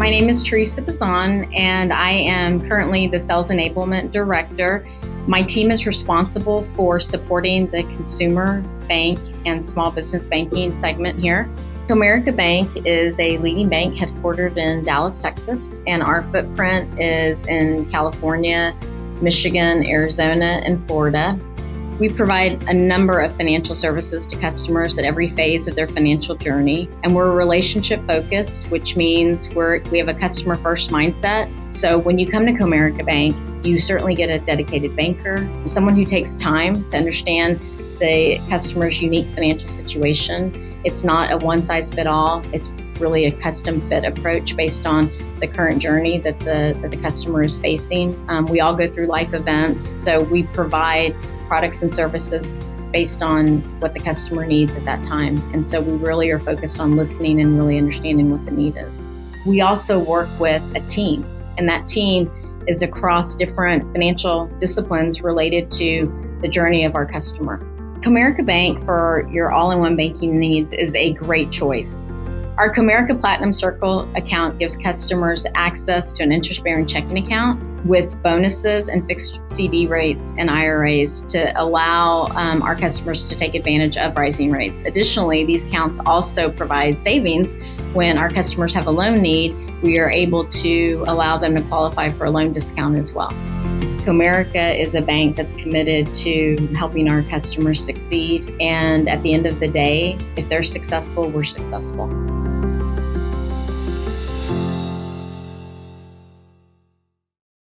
My name is Teresa Bazan, and I am currently the Sales Enablement Director. My team is responsible for supporting the consumer bank and small business banking segment here. Comerica Bank is a leading bank headquartered in Dallas, Texas, and our footprint is in California, Michigan, Arizona, and Florida. We provide a number of financial services to customers at every phase of their financial journey, and we're relationship focused, which means we're, we have a customer first mindset. So when you come to Comerica Bank, you certainly get a dedicated banker, someone who takes time to understand the customer's unique financial situation it's not a one size fit all. It's really a custom fit approach based on the current journey that the, that the customer is facing. Um, we all go through life events, so we provide products and services based on what the customer needs at that time. And so we really are focused on listening and really understanding what the need is. We also work with a team, and that team is across different financial disciplines related to the journey of our customer. Comerica Bank for your all in one banking needs is a great choice. Our Comerica Platinum Circle account gives customers access to an interest bearing checking account with bonuses and fixed CD rates and IRAs to allow um, our customers to take advantage of rising rates. Additionally, these accounts also provide savings when our customers have a loan need. We are able to allow them to qualify for a loan discount as well. Comerica is a bank that's committed to helping our customers succeed. And at the end of the day, if they're successful, we're successful.